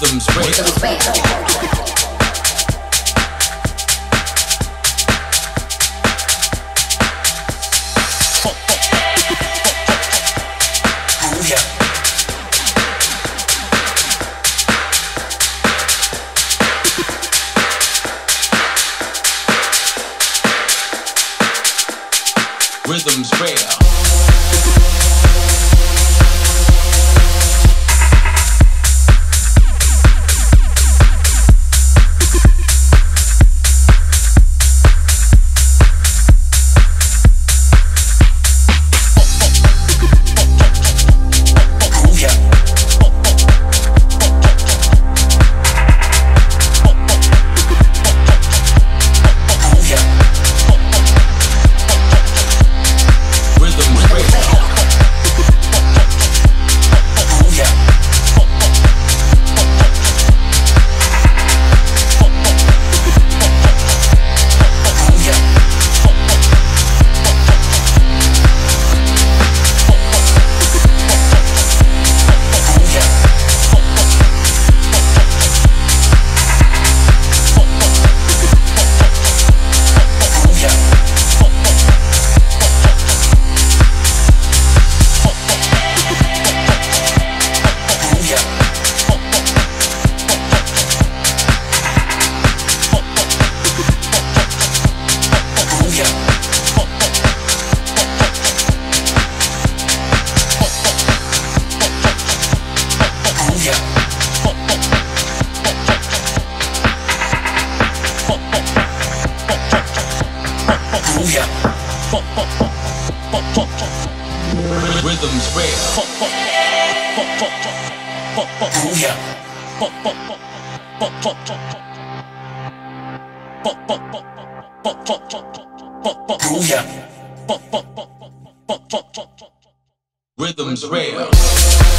rhythms break. rhythms rare. Oh yeah. Rhythm's rare. Pop, yeah. Pop, yeah. Rhythm's rare.